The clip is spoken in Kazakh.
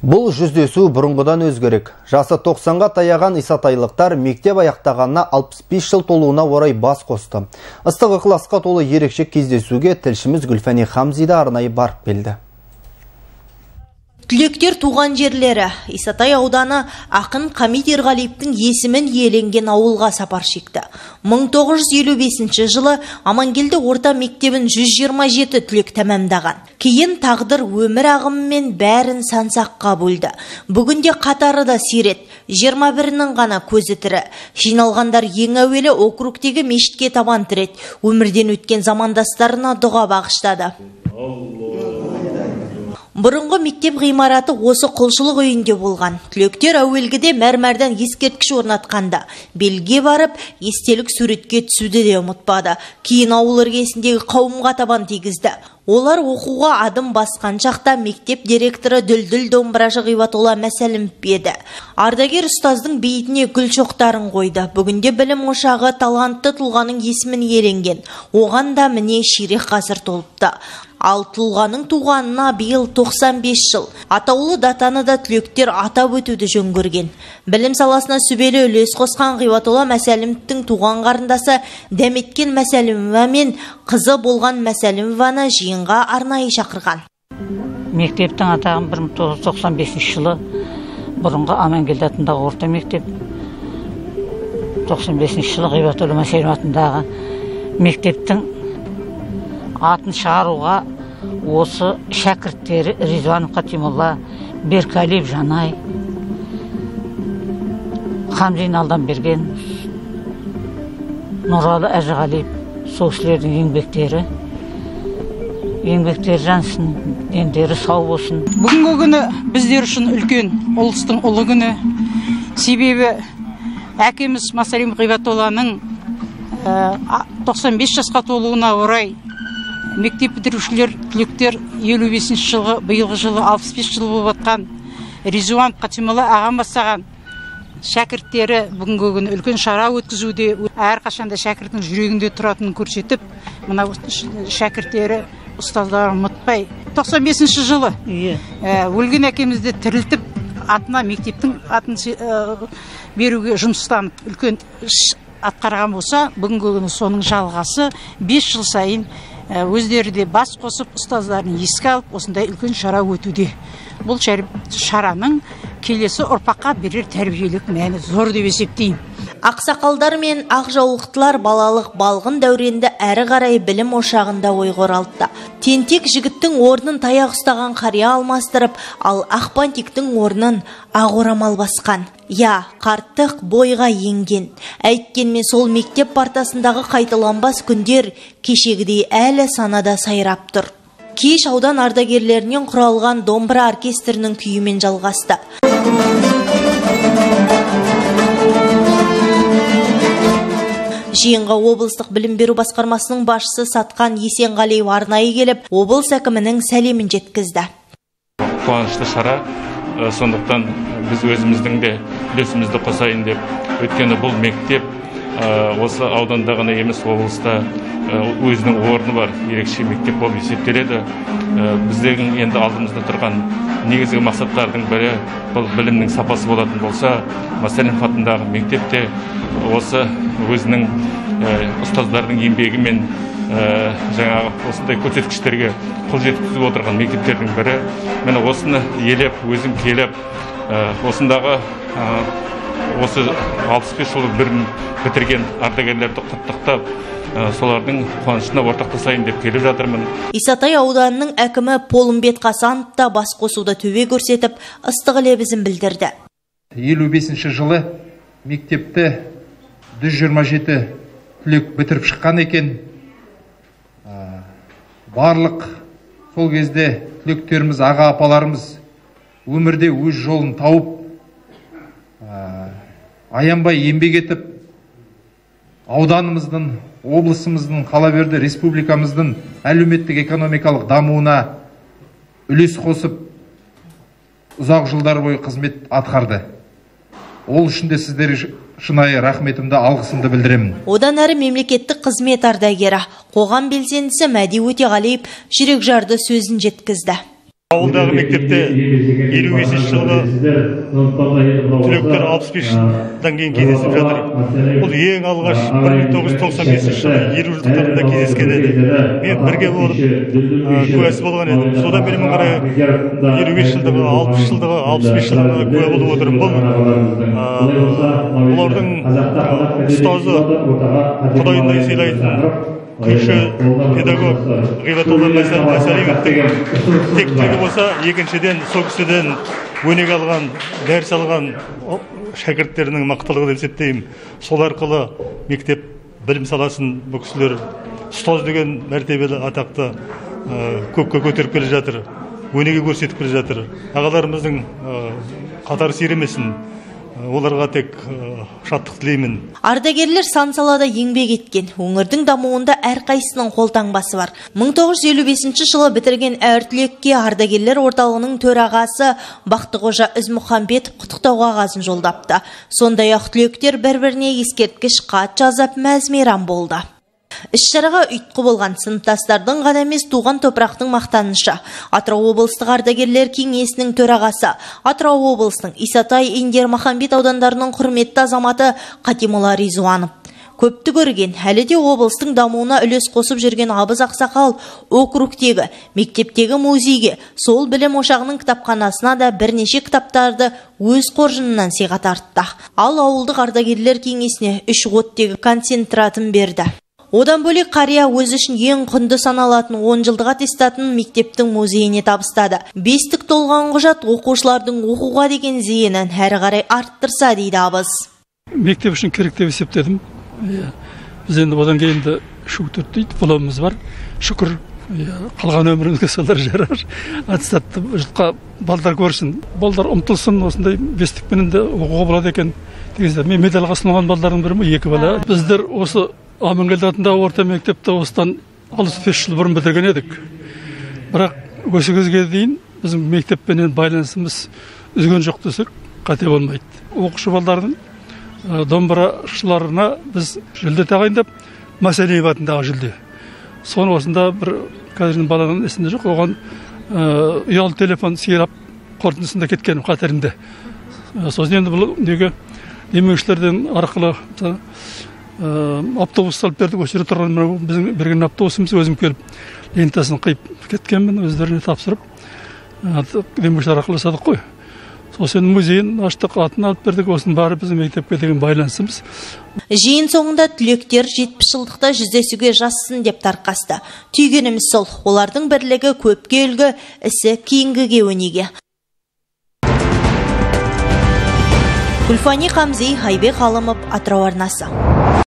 Бұл жүздесу бұрынғыдан өзгерек. Жасы 90-ға таяған исатайлықтар мектеп аяқтағанына 65 жыл толуына орай бас қосты. Ыстық ықыласқа толы ерекше кездесуге тілшіміз Гүлфәне Хамзида арнайы барып келді. Түлектер туған жерлері Исатай ауданы ақын Қамит Ерғалиевтің есімін иеленген ауылға сапар шекті. 1955 жылы Амангелді орта мектебін 127 түлек тәмамдаған. Кейін тағдыр өмір ағымымен бәрін сансаққа бөлді. Бүгінде қатары да сирет, 21-нің ғана көзі тірі. Жиналғандар ең әуелі округтегі мешітке табан тірет. Өмірден өткен замандастарына дұға бағыштады. Бұрынғы мектеп ғимараты осы құлшылық үйінде болған. Түлектер әуелгіде мәрмәрден ескерткіш орнатқанда, белге барып, естелік суретке түсуді де ұмытпады. Кейін ауыл іргесіндегі қауымға табан тигізді. Олар оқуға адым басқан шақта мектеп директоры Дүлдүл домбырашы Ғибатолла Мәсәлімов еді. Ардагер ұстаздың бейітіне гүл шоқтарын қойды. Бүгінде білім ошағы талантты тұлғаның есімін еленген. Оған да міне ширек ғасыр толыпты. Ал тұлғаның туғанына биыл 95 жыл. Атаулы датаны да түлектер атап өтуді жөн көрген. Білім саласына сүбелі үлес қосқан Ғибатолла Мәсәлімовтің туған қарындасы Дәметкен Мәсәлімова мен қызы болған Мәсәлімованы жиынға арнайы шақырған. Мектептің атағын 1995 жылы бұрынғы Амангелді атындағы орта мектеп 95 жылы Ғибатолла Мәсәлімов атындағы мектептің атын шығаруға осы шәкірттері Ризуанов Қатимолла, Беркалиев Жанай, Хамзин Алданберген, Нұралы Әжіғалиев, сол кісілердің еңбектері еңбектері жансын, дендері сау болсын. Бүгінгі күні біздер үшін үлкен ұлыстың ұлы күні. Себебі әкеміз Масарим Ғибатолланың 95 жасқа толуына орай мектеп бітірушілер түлектер 55 жылғы биылғы жылы 65 жыл болып жатқан ризуан қатимолла ағам бастаған шәкірттері бүгінгі күні үлкен шара өткізуде әрқашанда шәкірттің жүрегінде тұратынын көрсетіп мына шәкірттері ұстаздарын ұмытпай 95 жылы өлген әкемізді тірілтіп атына мектептің атын беруге жұмыстанып үлкен іс атқарған болса бүгінгі күні соның жалғасы 5 жыл сайын өздері де бас қосып ұстаздарын еске алып осындай үлкен шара өтуде. Бұл шараның келесі ұрпаққа берер тәрбиелік мәні зор деп есептеймін Ақсақалдар мен ақ жаулықтылар балалық балғын дәуренді әрі қарай білім ошағында ойға оралтты. Тентек жігіттің орнын таяқ ұстаған қария алмастырып, ал ақ бантиктің орнын ақ орамал басқан. Я, қарттық бойға енген. Әйткенмен сол мектеп партасындағы қайталанбас күндер кешегідей әлі санада сайрап тұр. Кеш аудан ардагерлерінен құралған домбыра оркестрінің күйімен жалғасты. Жиынға облыстық білім беру басқармасының басшысы Сатқан Есенғалиев арнайы келіп, облыс әкімінің сәлемін жеткізді. Қуанышты шара, сондықтан біз өзіміздің де үлесімізді қосайын деп, өйткені бұл мектеп осы ауданда ғана емес облыста өзінің орны бар ерекше мектеп болып есептеледі. Біздің енді алдымызда тұрған негізгі мақсаттардың бірі бұл білімнің сапасы болатын болса мәселен атындағы мектепте осы өзінің ұстаздардың еңбегімен жаңағы осындай көрсеткіштерге қол жеткізіп отырған мектептердің бірі. Міне осыны елеп өзім келіп осындағы осы 65 жыл бірін бітірген ардагерлерді құттықтап солардың қуанышына ортақтасайын деп келіп жатырмын. Исатай ауданының әкімі полымбет қасанов та бас қосуда төбе көрсетіп ыстық лебізін білдірді. елу бесінші жылы мектепті 127 түлек бітіріп шыққан екен. Барлық сол кезде түлектеріміз аға апаларымыз өмірде өз жолын тауып аянбай еңбек етіп ауданымыздың облысымыздың қала берді республикамыздың әлеуметтік экономикалық дамуына үлес қосып ұзақ жылдар бойы қызмет атқарды. Ол үшін де сіздерге шынайы рахметімді алғысымды білдіремін. Одан әрі мемлекеттік қызмет ардагері қоғам белсендісі мәди өтеғалиев жүрекжарды сөзін жеткізді. Ауылдағы мектепте елу бесінші жылғы түлектер алпыс бес жылдан кейін кездесіп жатыр. Бұл ең алғаш бір мың тоғыз жүз тоқсан бесінші жылы елу жылдықтарында кездескен еді. Мен бірге болып куәсі болған едім. содан бері қарай елу бес жылдығы алпыс жылдығы алпыс бес жылдығына куә болып отырмын. Бұл бұлардың ұстазы құдайындай сыйлайтын күйші педагог ғибатолла мәсәлимовтың тектілігі болса екіншіден сол кісіден өнеге алған дәріс алған шәкірттерінің мақтылығы деп есептеймін. Сол арқылы мектеп білім саласын бұл кісілер ұстаз деген мәртебелі атақты көкке көтеріп келе жатыр өнеге көрсетіп келе жатыр. Ағаларымыздың қатары сиремесін оларға тек шаттық тілеймін. Ардагерлер сан салада еңбек еткен. Өңірдің дамуында әрқайсысының қолтаңбасы бар. 1955 жылы бітірген әр түлекке ардагерлер орталығының төрағасы бақтықожа ізмұхамбетов құттықтау қағазын жолдапты. Сондай ақ түлектер бір біріне ескерткіш хат жазып мәз мейрам болды. Іс-шараға ұйытқы болған сыныптастардың ғана емес туған топырақтың мақтанышы атырау облыстық ардагерлер кеңесінің төрағасы атырау облысының исатай индер махамбет аудандарының құрметті азаматы қатимолла ризуанов. Көпті көрген әлі де облыстың дамуына үлес қосып жүрген абыз ақсақал округтегі мектептегі музейге сол білім ошағының кітапханасына да бірнеше кітаптарды өз қоржынынан сыйға тартты. Ал ауылдық ардагерлер кеңесіне үш оттегі концентратын берді. Одан бөлек қария өзі үшін ең құнды саналатын 10 жылдық аттестатын мектептің музейіне табыстады. Бестік толған құжат оқушылардың оқуға деген зейінін әрі қарай арттырса дейді абыз. Мектеп үшін керек деп есептедім. Біз енді одан кейін де шутер дейді дипломымыз бар. Шүкір қалған өмірімізге солар жарар. Аттестатты жұртқа балдар көрсін. Балдар ұмтылсын осындай бестікпенен де оқуға болады екен. Деген мен медальға ұсынылған балдардың бірімін екі бала. Біздер осы амангелді атындағы орта мектепті осыдан алпыс бес жыл бұрын бітірген едік. Бірақ осы кезге дейін біздің мектеппенен байланысымыз үзген жоқ десек қате болмайды. Оқушы балдардың домбырашыларына біз жүлде тағайындап мәсәлиев атындағы жүлде. Соны осында бір қазір баланың есінде жоқ оған ұялы телефон сыйлап қорытындысында кеткен қатерінде сосын енді бұл неге демеушілерден арқылы автобус салып бердік осы жерде тұрған мынау біздің берген автобусымыз өзім келіп лентасын қиып кеткенмін өздеріне тапсырып. Демеушілер арқылы жасадық қой. Сосын музейін аштық атын алып бердік осының бәрі біздің мектепке деген байланысымыз. Жиын соңында түлектер жетпіс жылдықта жүздесуге жазсын деп тарқасты. Түйгеніміз сол. Олардың бірлігі көпке үлгі ісі кейінгіге өнеге. Гүлфани хамзи айбек ғалымов атырау арнасы.